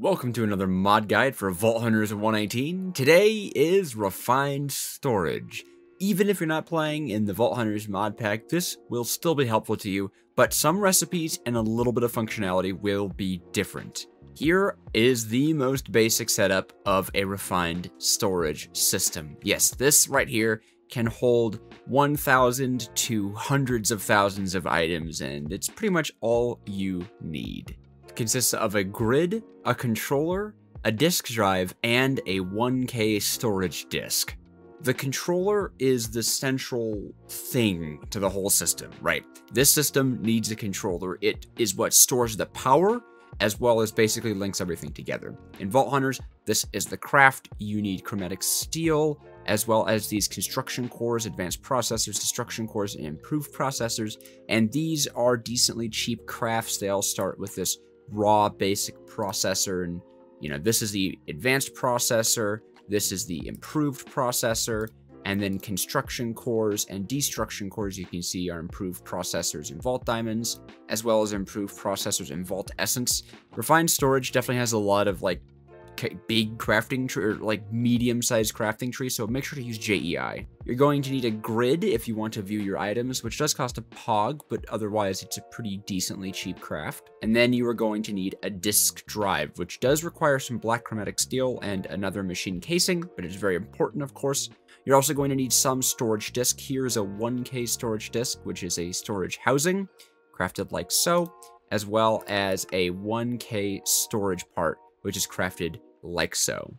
Welcome to another mod guide for Vault Hunters 118. Today is Refined Storage. Even if you're not playing in the Vault Hunters mod pack, this will still be helpful to you, but some recipes and a little bit of functionality will be different. Here is the most basic setup of a refined storage system. Yes, this right here can hold 1,000 to hundreds of thousands of items, and it's pretty much all you need consists of a grid, a controller, a disk drive, and a 1K storage disk. The controller is the central thing to the whole system, right? This system needs a controller. It is what stores the power as well as basically links everything together. In Vault Hunters, this is the craft. You need chromatic steel, as well as these construction cores, advanced processors, destruction cores, and improved processors. And these are decently cheap crafts. They all start with this raw basic processor and you know this is the advanced processor this is the improved processor and then construction cores and destruction cores you can see are improved processors in vault diamonds as well as improved processors in vault essence. Refined storage definitely has a lot of like big crafting tree or like medium sized crafting tree so make sure to use JEI. You're going to need a grid if you want to view your items which does cost a pog but otherwise it's a pretty decently cheap craft. And then you are going to need a disk drive which does require some black chromatic steel and another machine casing but it's very important of course. You're also going to need some storage disk. Here is a 1k storage disk which is a storage housing crafted like so as well as a 1k storage part which is crafted like so.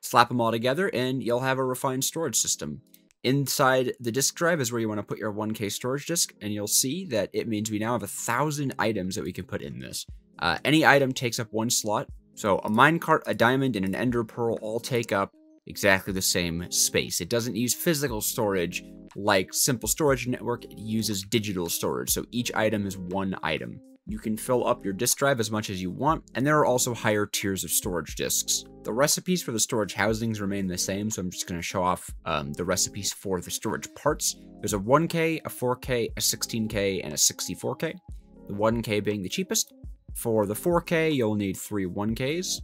Slap them all together and you'll have a refined storage system. Inside the disk drive is where you want to put your 1K storage disk, and you'll see that it means we now have a thousand items that we can put in this. Uh, any item takes up one slot, so a minecart, a diamond, and an ender pearl all take up exactly the same space. It doesn't use physical storage like Simple Storage Network, it uses digital storage, so each item is one item. You can fill up your disk drive as much as you want, and there are also higher tiers of storage disks. The recipes for the storage housings remain the same, so I'm just going to show off um, the recipes for the storage parts. There's a 1K, a 4K, a 16K, and a 64K. The 1K being the cheapest. For the 4K, you'll need three 1Ks.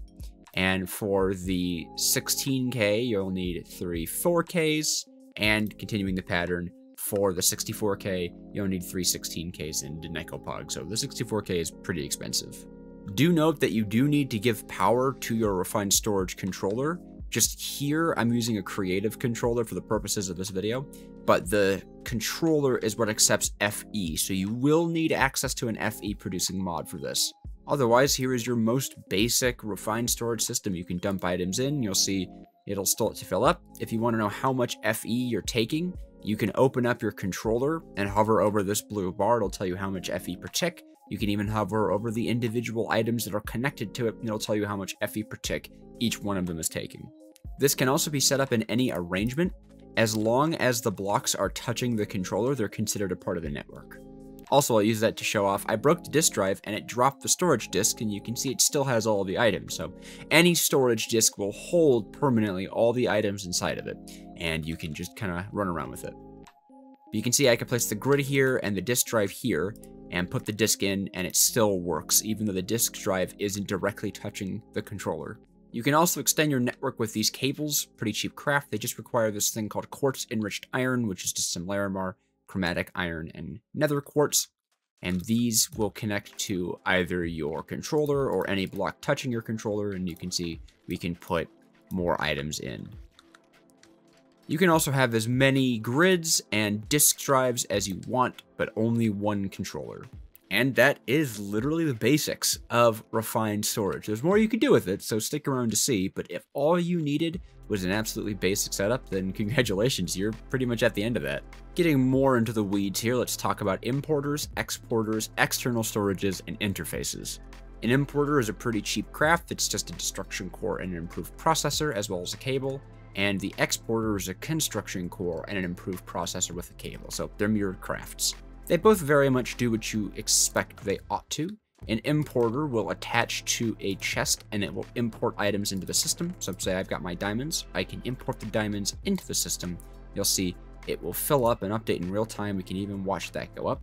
And for the 16K, you'll need three 4Ks. And continuing the pattern, for the 64K, you only need three 16Ks in Necopog, so the 64K is pretty expensive. Do note that you do need to give power to your refined storage controller. Just here, I'm using a creative controller for the purposes of this video, but the controller is what accepts FE, so you will need access to an FE producing mod for this. Otherwise, here is your most basic refined storage system. You can dump items in, you'll see it'll start to fill up. If you want to know how much FE you're taking, you can open up your controller and hover over this blue bar. It'll tell you how much FE per tick. You can even hover over the individual items that are connected to it, and it'll tell you how much FE per tick each one of them is taking. This can also be set up in any arrangement. As long as the blocks are touching the controller, they're considered a part of the network. Also, I'll use that to show off, I broke the disk drive and it dropped the storage disk, and you can see it still has all the items. So any storage disk will hold permanently all the items inside of it and you can just kind of run around with it. But you can see I can place the grid here and the disk drive here and put the disk in and it still works even though the disk drive isn't directly touching the controller. You can also extend your network with these cables, pretty cheap craft. They just require this thing called quartz enriched iron, which is just some Larimar, chromatic iron, and nether quartz. And these will connect to either your controller or any block touching your controller, and you can see we can put more items in. You can also have as many grids and disk drives as you want, but only one controller. And that is literally the basics of refined storage. There's more you could do with it, so stick around to see, but if all you needed was an absolutely basic setup, then congratulations, you're pretty much at the end of that. Getting more into the weeds here, let's talk about importers, exporters, external storages, and interfaces. An importer is a pretty cheap craft, it's just a destruction core and an improved processor, as well as a cable and the exporter is a construction core and an improved processor with a cable, so they're mirror crafts. They both very much do what you expect they ought to. An importer will attach to a chest and it will import items into the system. So say I've got my diamonds, I can import the diamonds into the system. You'll see it will fill up and update in real time. We can even watch that go up.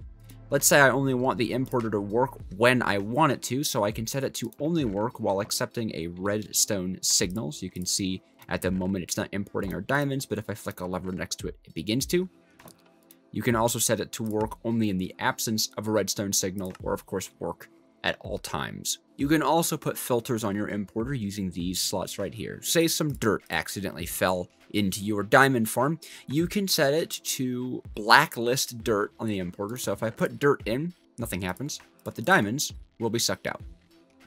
Let's say I only want the importer to work when I want it to, so I can set it to only work while accepting a redstone signal. So you can see at the moment it's not importing our diamonds, but if I flick a lever next to it, it begins to. You can also set it to work only in the absence of a redstone signal, or of course work at all times. You can also put filters on your importer using these slots right here. Say some dirt accidentally fell into your diamond farm, you can set it to blacklist dirt on the importer. So if I put dirt in, nothing happens, but the diamonds will be sucked out.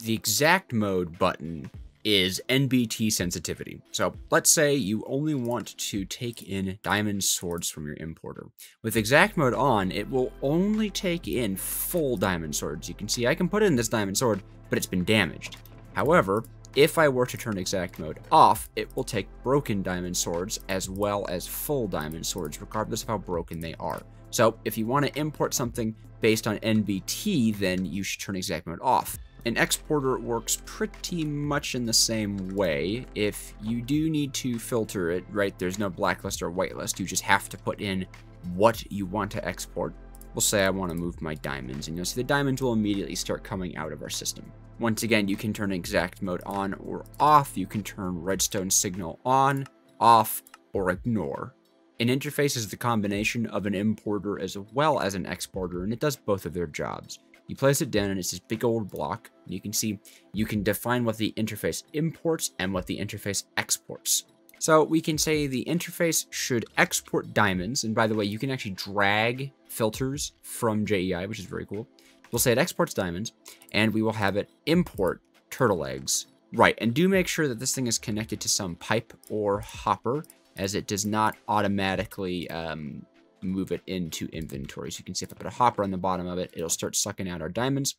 The exact mode button is NBT sensitivity. So let's say you only want to take in diamond swords from your importer. With exact mode on, it will only take in full diamond swords. You can see I can put in this diamond sword, but it's been damaged. However, if I were to turn exact mode off, it will take broken diamond swords as well as full diamond swords, regardless of how broken they are. So if you want to import something based on NBT, then you should turn exact mode off. An exporter works pretty much in the same way. If you do need to filter it, right, there's no blacklist or whitelist, you just have to put in what you want to export. We'll say I want to move my diamonds, and you'll see the diamonds will immediately start coming out of our system. Once again, you can turn exact mode on or off. You can turn redstone signal on, off, or ignore. An interface is the combination of an importer as well as an exporter, and it does both of their jobs. You place it down and it's this big old block. You can see you can define what the interface imports and what the interface exports. So we can say the interface should export diamonds. And by the way, you can actually drag filters from JEI, which is very cool. We'll say it exports diamonds, and we will have it import turtle eggs. Right, and do make sure that this thing is connected to some pipe or hopper, as it does not automatically um, move it into inventory. So you can see if I put a hopper on the bottom of it, it'll start sucking out our diamonds.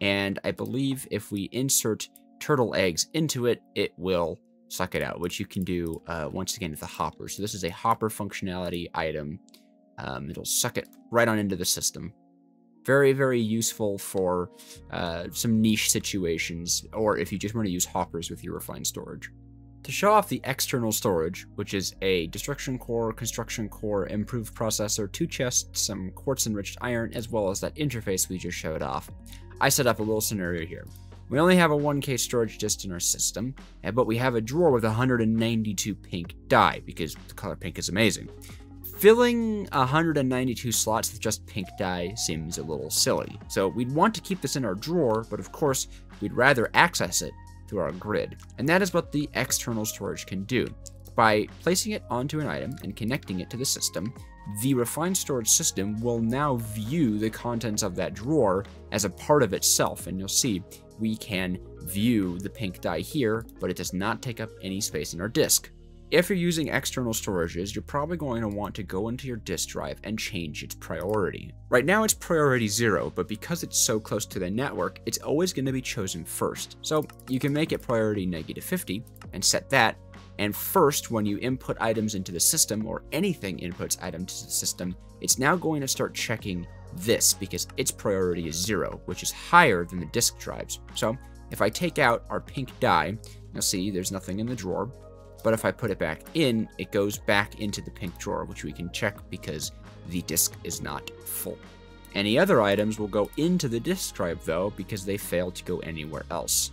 And I believe if we insert turtle eggs into it, it will suck it out, which you can do uh, once again with the hopper. So this is a hopper functionality item. Um, it'll suck it right on into the system. Very, very useful for uh, some niche situations, or if you just want to use hoppers with your refined storage. To show off the external storage, which is a destruction core, construction core, improved processor, two chests, some quartz enriched iron, as well as that interface we just showed off, I set up a little scenario here. We only have a 1k storage disk in our system, but we have a drawer with 192 pink dye, because the color pink is amazing. Filling 192 slots with just pink dye seems a little silly, so we'd want to keep this in our drawer, but of course, we'd rather access it through our grid. And that is what the external storage can do. By placing it onto an item and connecting it to the system, the refined storage system will now view the contents of that drawer as a part of itself, and you'll see we can view the pink dye here, but it does not take up any space in our disk. If you're using external storages, you're probably going to want to go into your disk drive and change its priority. Right now it's priority 0, but because it's so close to the network, it's always going to be chosen first. So you can make it priority negative 50 and set that, and first when you input items into the system, or anything inputs items to the system, it's now going to start checking this because its priority is 0, which is higher than the disk drives. So if I take out our pink dye, you'll see there's nothing in the drawer, but if I put it back in, it goes back into the pink drawer, which we can check because the disk is not full. Any other items will go into the disk drive though, because they fail to go anywhere else.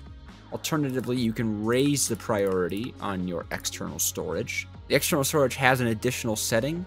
Alternatively, you can raise the priority on your external storage. The external storage has an additional setting,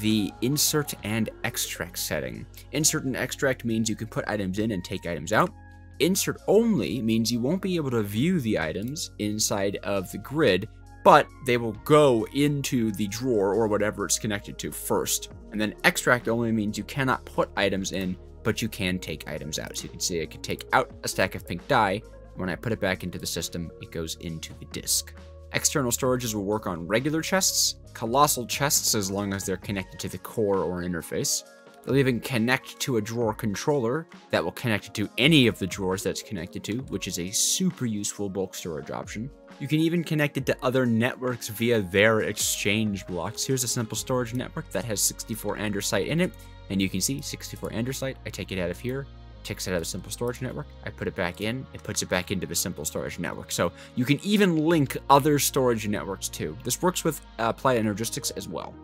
the insert and extract setting. Insert and extract means you can put items in and take items out. Insert only means you won't be able to view the items inside of the grid but they will go into the drawer or whatever it's connected to first. And then extract only means you cannot put items in, but you can take items out. So you can see I could take out a stack of pink dye. When I put it back into the system, it goes into the disk. External storages will work on regular chests, colossal chests as long as they're connected to the core or interface. They'll even connect to a drawer controller that will connect to any of the drawers that's connected to, which is a super useful bulk storage option. You can even connect it to other networks via their exchange blocks. Here's a simple storage network that has 64 andesite in it, and you can see 64 andesite. I take it out of here, takes it out of the simple storage network. I put it back in, it puts it back into the simple storage network. So you can even link other storage networks too. This works with uh, Applied Energistics as well.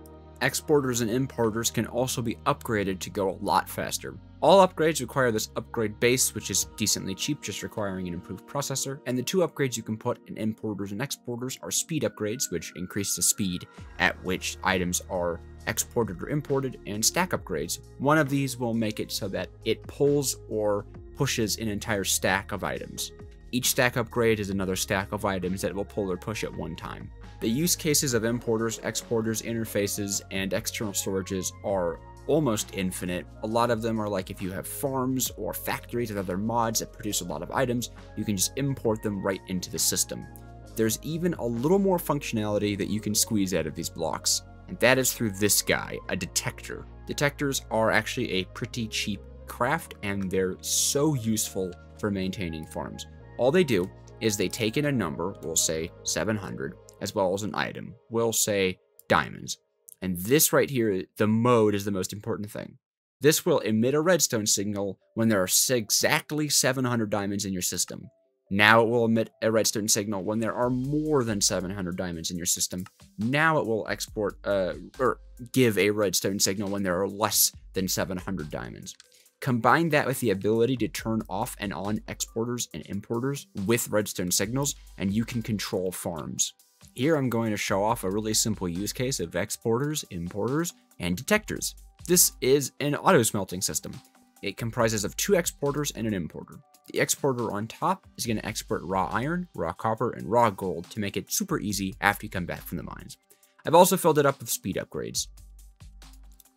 Exporters and importers can also be upgraded to go a lot faster. All upgrades require this upgrade base, which is decently cheap, just requiring an improved processor, and the two upgrades you can put in importers and exporters are speed upgrades, which increase the speed at which items are exported or imported, and stack upgrades. One of these will make it so that it pulls or pushes an entire stack of items. Each stack upgrade is another stack of items that will pull or push at one time. The use cases of importers, exporters, interfaces, and external storages are almost infinite. A lot of them are like if you have farms or factories with other mods that produce a lot of items, you can just import them right into the system. There's even a little more functionality that you can squeeze out of these blocks, and that is through this guy, a detector. Detectors are actually a pretty cheap craft, and they're so useful for maintaining farms. All they do is they take in a number, we'll say 700, as well as an item, we'll say diamonds. And this right here, the mode is the most important thing. This will emit a redstone signal when there are exactly 700 diamonds in your system. Now it will emit a redstone signal when there are more than 700 diamonds in your system. Now it will export, uh, or give a redstone signal when there are less than 700 diamonds. Combine that with the ability to turn off and on exporters and importers with redstone signals, and you can control farms. Here I'm going to show off a really simple use case of exporters, importers, and detectors. This is an auto smelting system. It comprises of two exporters and an importer. The exporter on top is going to export raw iron, raw copper, and raw gold to make it super easy after you come back from the mines. I've also filled it up with speed upgrades.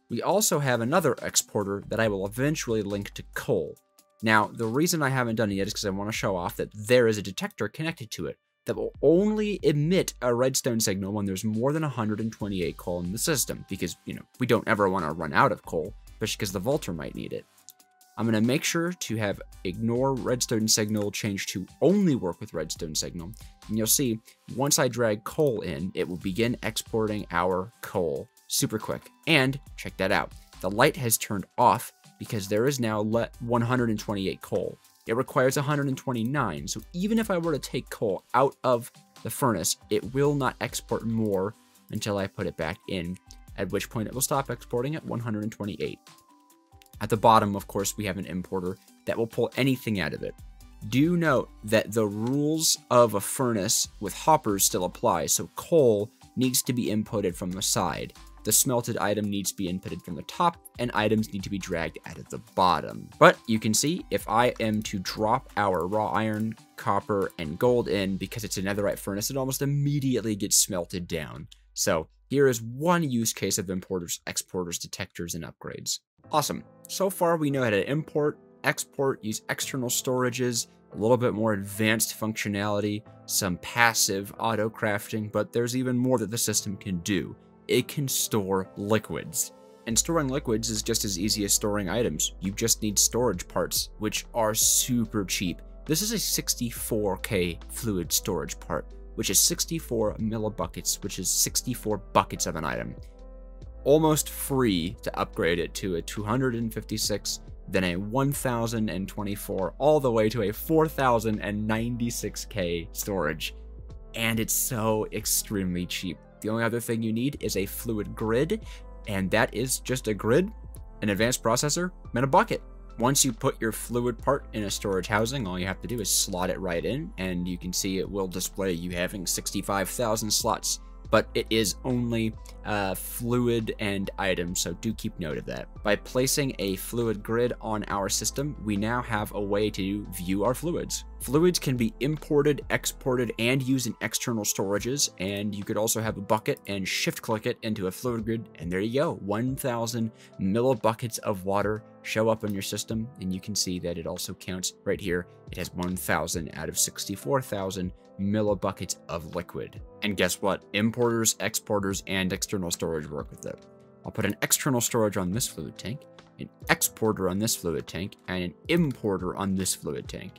We also have another exporter that I will eventually link to coal. Now, the reason I haven't done it yet is because I want to show off that there is a detector connected to it, that will only emit a redstone signal when there's more than 128 coal in the system, because, you know, we don't ever want to run out of coal, especially because the vaulter might need it. I'm going to make sure to have ignore redstone signal change to only work with redstone signal. And you'll see, once I drag coal in, it will begin exporting our coal super quick. And check that out. The light has turned off because there is now 128 coal it requires 129. So even if I were to take coal out of the furnace, it will not export more until I put it back in, at which point it will stop exporting at 128. At the bottom, of course, we have an importer that will pull anything out of it. Do note that the rules of a furnace with hoppers still apply, so coal needs to be inputted from the side the smelted item needs to be inputted from the top, and items need to be dragged out of the bottom. But you can see, if I am to drop our raw iron, copper, and gold in because it's a netherite furnace, it almost immediately gets smelted down. So here is one use case of importers, exporters, detectors, and upgrades. Awesome. So far we know how to import, export, use external storages, a little bit more advanced functionality, some passive auto crafting, but there's even more that the system can do it can store liquids. And storing liquids is just as easy as storing items. You just need storage parts, which are super cheap. This is a 64k fluid storage part, which is 64 millibuckets, which is 64 buckets of an item. Almost free to upgrade it to a 256, then a 1024, all the way to a 4096k storage. And it's so extremely cheap. The only other thing you need is a fluid grid, and that is just a grid, an advanced processor, and a bucket. Once you put your fluid part in a storage housing, all you have to do is slot it right in, and you can see it will display you having 65,000 slots but it is only uh, fluid and items, so do keep note of that. By placing a fluid grid on our system, we now have a way to view our fluids. Fluids can be imported, exported, and used in external storages, and you could also have a bucket and shift click it into a fluid grid, and there you go, 1,000 millibuckets of water show up on your system, and you can see that it also counts right here. It has 1,000 out of 64,000 millibuckets of liquid. And guess what? Importers, exporters, and external storage work with it. I'll put an external storage on this fluid tank, an exporter on this fluid tank, and an importer on this fluid tank.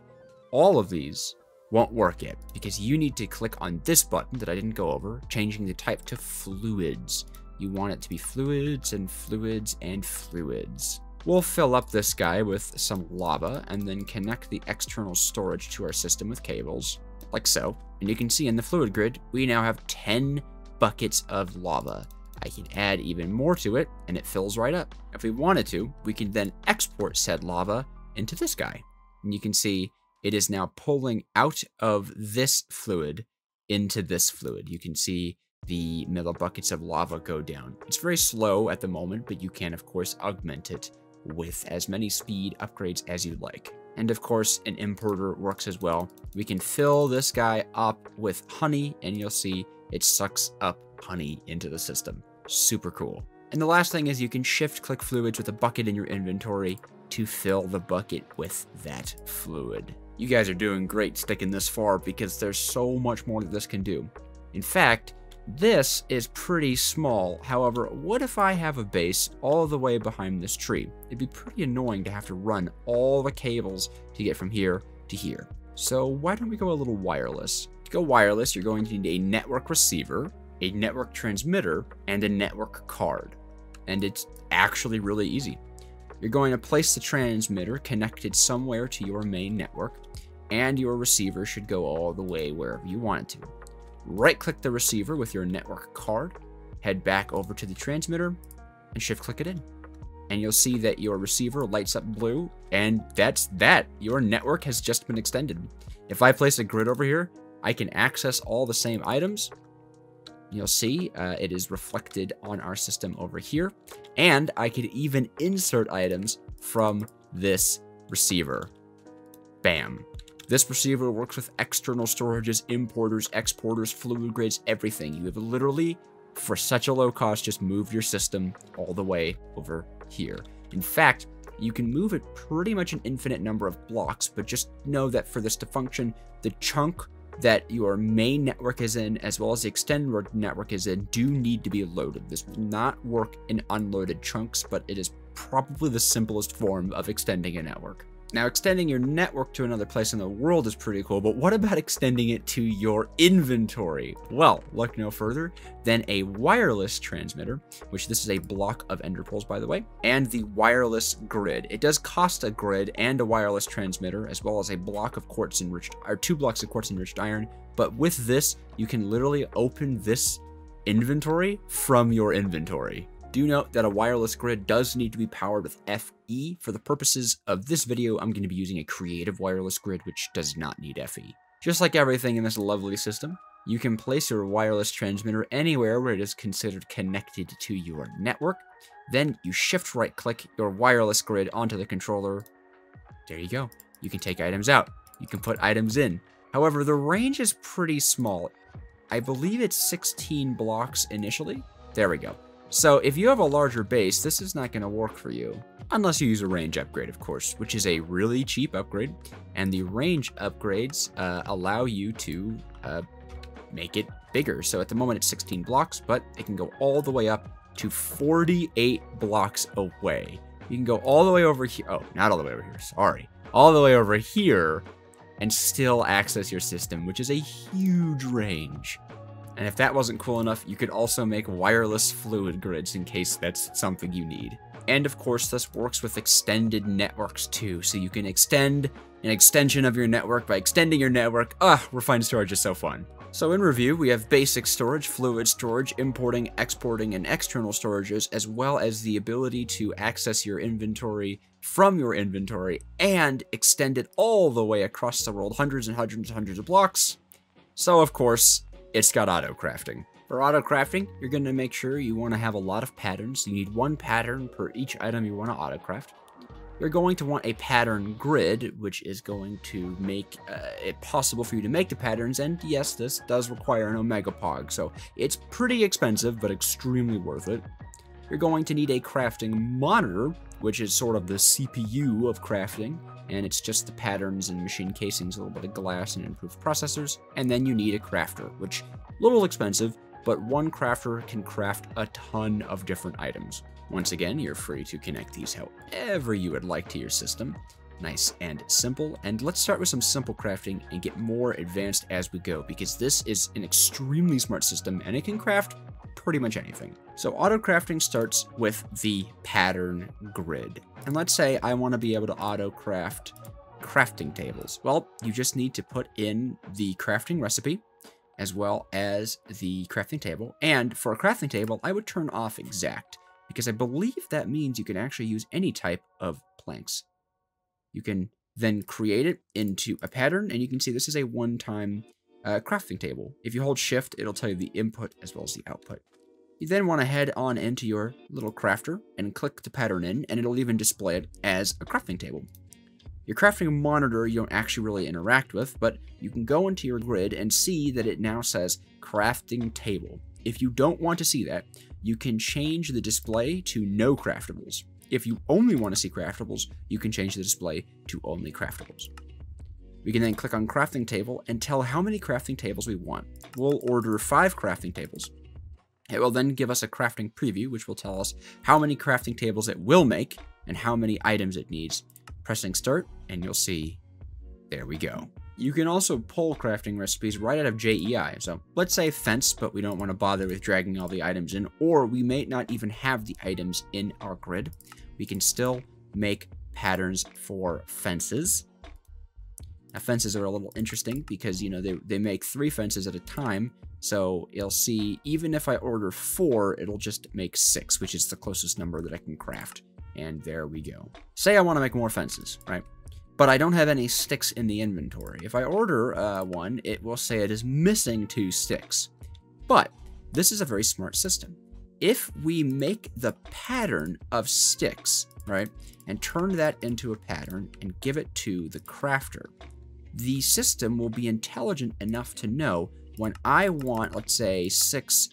All of these won't work yet because you need to click on this button that I didn't go over, changing the type to fluids. You want it to be fluids and fluids and fluids. We'll fill up this guy with some lava and then connect the external storage to our system with cables like so. And you can see in the fluid grid, we now have 10 buckets of lava. I can add even more to it, and it fills right up. If we wanted to, we can then export said lava into this guy. And you can see it is now pulling out of this fluid into this fluid. You can see the middle buckets of lava go down. It's very slow at the moment, but you can, of course, augment it with as many speed upgrades as you'd like. And of course, an importer works as well. We can fill this guy up with honey, and you'll see it sucks up honey into the system. Super cool. And the last thing is you can shift click fluids with a bucket in your inventory to fill the bucket with that fluid. You guys are doing great sticking this far because there's so much more that this can do. In fact, this is pretty small. However, what if I have a base all the way behind this tree? It'd be pretty annoying to have to run all the cables to get from here to here. So why don't we go a little wireless? To go wireless, you're going to need a network receiver, a network transmitter, and a network card. And it's actually really easy. You're going to place the transmitter connected somewhere to your main network, and your receiver should go all the way wherever you want it to. Right click the receiver with your network card, head back over to the transmitter, and shift click it in. And you'll see that your receiver lights up blue, and that's that. Your network has just been extended. If I place a grid over here, I can access all the same items. You'll see uh, it is reflected on our system over here. And I could even insert items from this receiver. Bam. This receiver works with external storages, importers, exporters, fluid grids, everything. You have literally, for such a low cost, just moved your system all the way over here. In fact, you can move it pretty much an infinite number of blocks, but just know that for this to function, the chunk that your main network is in, as well as the extended network is in, do need to be loaded. This will not work in unloaded chunks, but it is probably the simplest form of extending a network. Now, extending your network to another place in the world is pretty cool, but what about extending it to your inventory? Well, look no further than a wireless transmitter, which this is a block of ender pearls, by the way, and the wireless grid. It does cost a grid and a wireless transmitter, as well as a block of quartz enriched, or two blocks of quartz enriched iron, but with this, you can literally open this inventory from your inventory. Do note that a wireless grid does need to be powered with FE. For the purposes of this video, I'm going to be using a creative wireless grid, which does not need FE. Just like everything in this lovely system, you can place your wireless transmitter anywhere where it is considered connected to your network. Then you shift right click your wireless grid onto the controller. There you go. You can take items out. You can put items in. However, the range is pretty small. I believe it's 16 blocks initially. There we go. So if you have a larger base, this is not going to work for you. Unless you use a range upgrade, of course, which is a really cheap upgrade. And the range upgrades uh, allow you to uh, make it bigger. So at the moment it's 16 blocks, but it can go all the way up to 48 blocks away. You can go all the way over here. Oh, not all the way over here. Sorry. All the way over here and still access your system, which is a huge range. And if that wasn't cool enough, you could also make wireless fluid grids in case that's something you need. And of course, this works with extended networks too, so you can extend an extension of your network by extending your network. Ah, refined storage is so fun. So in review, we have basic storage, fluid storage, importing, exporting, and external storages, as well as the ability to access your inventory from your inventory and extend it all the way across the world, hundreds and hundreds and hundreds of blocks. So of course, it's got auto crafting. For auto crafting, you're going to make sure you want to have a lot of patterns. You need one pattern per each item you want to auto craft. You're going to want a pattern grid, which is going to make uh, it possible for you to make the patterns. And yes, this does require an Omega Pog, so it's pretty expensive, but extremely worth it. You're going to need a crafting monitor, which is sort of the CPU of crafting, and it's just the patterns and machine casings, a little bit of glass and improved processors. And then you need a crafter, which a little expensive, but one crafter can craft a ton of different items. Once again, you're free to connect these however you would like to your system. Nice and simple. And let's start with some simple crafting and get more advanced as we go, because this is an extremely smart system and it can craft pretty much anything. So auto crafting starts with the pattern grid. And let's say I want to be able to auto craft crafting tables. Well, you just need to put in the crafting recipe as well as the crafting table. And for a crafting table, I would turn off exact because I believe that means you can actually use any type of planks. You can then create it into a pattern, and you can see this is a one-time uh, crafting table. If you hold shift, it'll tell you the input as well as the output. You then want to head on into your little crafter and click the pattern in, and it'll even display it as a crafting table. Your crafting a monitor you don't actually really interact with, but you can go into your grid and see that it now says crafting table. If you don't want to see that, you can change the display to no craftables. If you only want to see craftables, you can change the display to only craftables. We can then click on crafting table and tell how many crafting tables we want. We'll order five crafting tables. It will then give us a crafting preview, which will tell us how many crafting tables it will make and how many items it needs. Pressing start, and you'll see, there we go. You can also pull crafting recipes right out of JEI. So let's say fence, but we don't want to bother with dragging all the items in, or we may not even have the items in our grid. We can still make patterns for fences. Now, fences are a little interesting because, you know, they, they make three fences at a time. So you'll see, even if I order four, it'll just make six, which is the closest number that I can craft. And there we go. Say I want to make more fences, right? But I don't have any sticks in the inventory. If I order uh, one, it will say it is missing two sticks. But this is a very smart system. If we make the pattern of sticks, right, and turn that into a pattern and give it to the crafter, the system will be intelligent enough to know when I want, let's say, six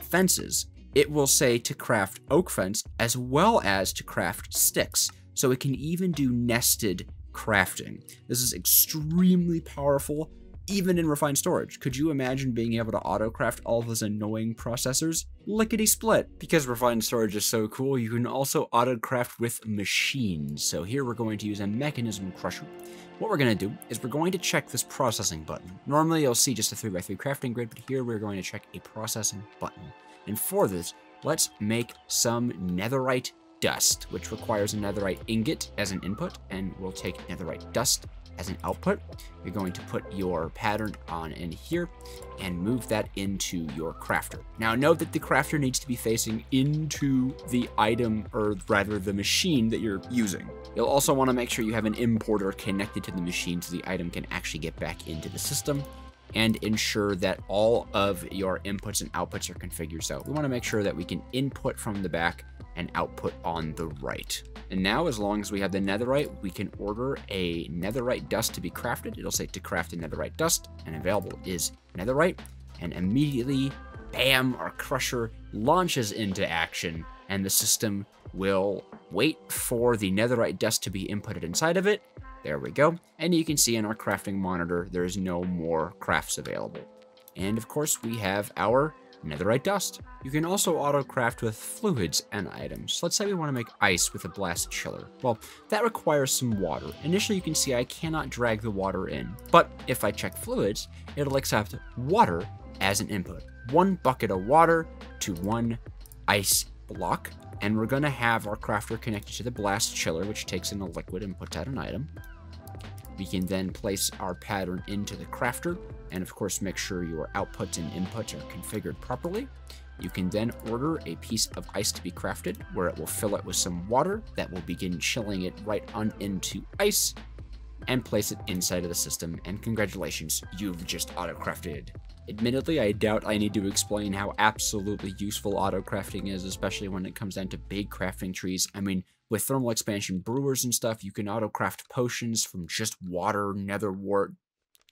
fences, it will say to craft oak fence as well as to craft sticks. So it can even do nested crafting. This is extremely powerful, even in refined storage. Could you imagine being able to auto-craft all those annoying processors? Lickety split. Because refined storage is so cool, you can also auto-craft with machines. So here we're going to use a Mekanism crusher. What we're going to do is we're going to check this processing button. Normally you'll see just a 3x3 crafting grid, but here we're going to check a processing button. And for this, let's make some netherite dust, which requires a netherite ingot as an input, and we'll take netherite dust as an output. You're going to put your pattern on in here and move that into your crafter. Now note that the crafter needs to be facing into the item, or rather the machine that you're using. You'll also want to make sure you have an importer connected to the machine so the item can actually get back into the system and ensure that all of your inputs and outputs are configured. So we want to make sure that we can input from the back and output on the right. And now, as long as we have the netherite, we can order a netherite dust to be crafted. It'll say to craft a netherite dust, and available is netherite. And immediately, bam, our crusher launches into action, and the system will wait for the netherite dust to be inputted inside of it, there we go. And you can see in our crafting monitor, there's no more crafts available. And of course, we have our netherite dust. You can also auto-craft with fluids and items. Let's say we want to make ice with a blast chiller. Well, that requires some water. Initially, you can see I cannot drag the water in, but if I check fluids, it'll accept water as an input. One bucket of water to one ice block, and we're going to have our crafter connected to the blast chiller, which takes in a liquid and puts out an item. We can then place our pattern into the crafter, and of course make sure your outputs and inputs are configured properly. You can then order a piece of ice to be crafted, where it will fill it with some water that will begin chilling it right on into ice, and place it inside of the system, and congratulations, you've just auto-crafted. Admittedly, I doubt I need to explain how absolutely useful auto-crafting is, especially when it comes down to big crafting trees. I mean, with thermal expansion brewers and stuff, you can auto-craft potions from just water, nether wart,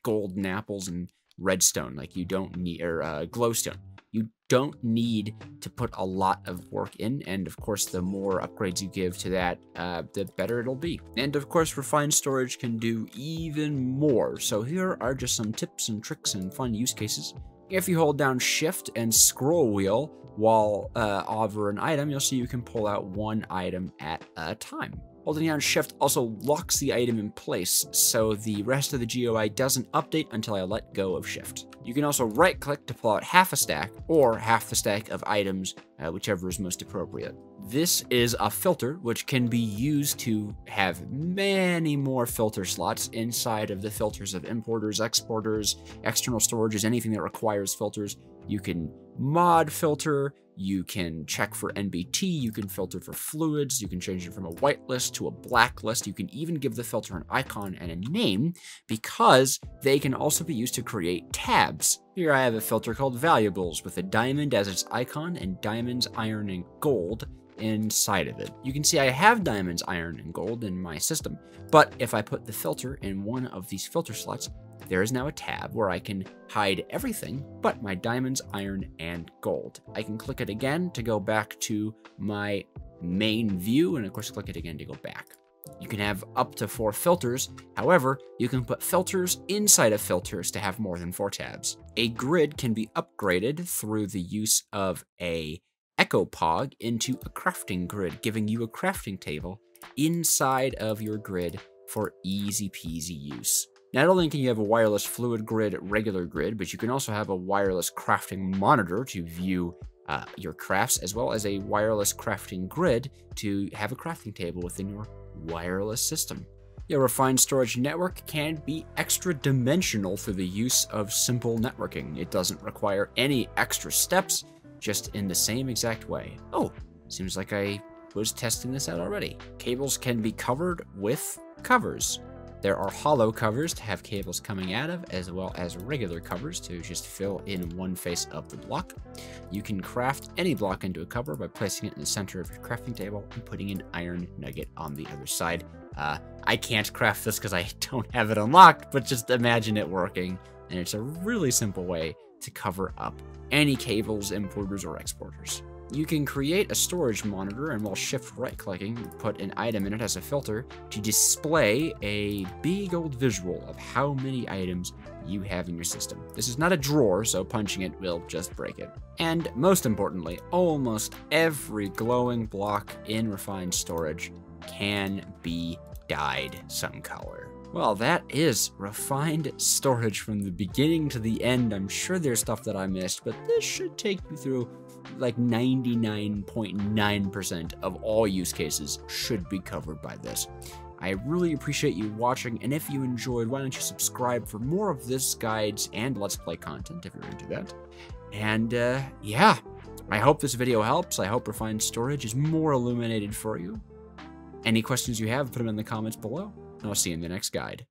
golden apples, and redstone. Like, you don't need, or uh, glowstone. Don't need to put a lot of work in, and of course, the more upgrades you give to that, uh, the better it'll be. And of course, refined storage can do even more. So here are just some tips and tricks and fun use cases. If you hold down shift and scroll wheel, while uh, over an item, you'll see you can pull out one item at a time. Holding down shift also locks the item in place, so the rest of the GUI doesn't update until I let go of shift. You can also right click to pull out half a stack, or half the stack of items, uh, whichever is most appropriate. This is a filter which can be used to have many more filter slots inside of the filters of importers, exporters, external storages, anything that requires filters. You can mod filter, you can check for NBT, you can filter for fluids, you can change it from a whitelist to a blacklist, you can even give the filter an icon and a name because they can also be used to create tabs. Here I have a filter called valuables with a diamond as its icon and diamonds, iron, and gold inside of it. You can see I have diamonds, iron, and gold in my system, but if I put the filter in one of these filter slots, there is now a tab where I can hide everything but my diamonds, iron, and gold. I can click it again to go back to my main view, and of course click it again to go back. You can have up to four filters. However, you can put filters inside of filters to have more than four tabs. A grid can be upgraded through the use of a Echo Pog into a crafting grid, giving you a crafting table inside of your grid for easy peasy use. Not only can you have a wireless fluid grid, regular grid, but you can also have a wireless crafting monitor to view uh, your crafts, as well as a wireless crafting grid to have a crafting table within your wireless system. Your refined storage network can be extra dimensional through the use of simple networking. It doesn't require any extra steps just in the same exact way. Oh, seems like I was testing this out already. Cables can be covered with covers. There are hollow covers to have cables coming out of, as well as regular covers to just fill in one face of the block. You can craft any block into a cover by placing it in the center of your crafting table and putting an iron nugget on the other side. Uh, I can't craft this because I don't have it unlocked, but just imagine it working. And it's a really simple way to cover up any cables, importers, or exporters. You can create a storage monitor and while shift right clicking, put an item in it as a filter to display a big old visual of how many items you have in your system. This is not a drawer, so punching it will just break it. And most importantly, almost every glowing block in refined storage can be dyed some color. Well, that is refined storage from the beginning to the end. I'm sure there's stuff that I missed, but this should take you through like 99.9% of all use cases should be covered by this. I really appreciate you watching, and if you enjoyed, why don't you subscribe for more of this guides and Let's Play content if you're into that. And uh, yeah, I hope this video helps. I hope Refined Storage is more illuminated for you. Any questions you have, put them in the comments below and I'll see you in the next guide.